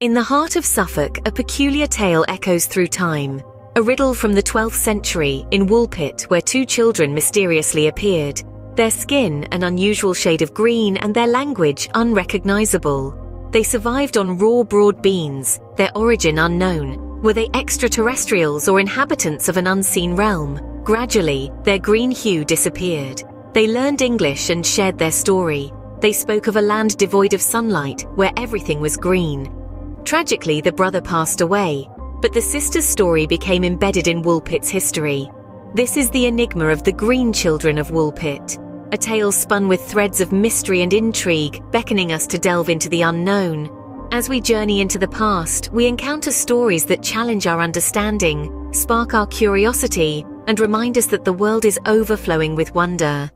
In the heart of Suffolk, a peculiar tale echoes through time. A riddle from the 12th century in Woolpit, where two children mysteriously appeared. Their skin an unusual shade of green and their language unrecognizable. They survived on raw broad beans, their origin unknown. Were they extraterrestrials or inhabitants of an unseen realm? Gradually, their green hue disappeared. They learned English and shared their story. They spoke of a land devoid of sunlight, where everything was green. Tragically, the brother passed away, but the sister's story became embedded in Woolpit's history. This is the enigma of the Green Children of Woolpit, a tale spun with threads of mystery and intrigue, beckoning us to delve into the unknown. As we journey into the past, we encounter stories that challenge our understanding, spark our curiosity, and remind us that the world is overflowing with wonder.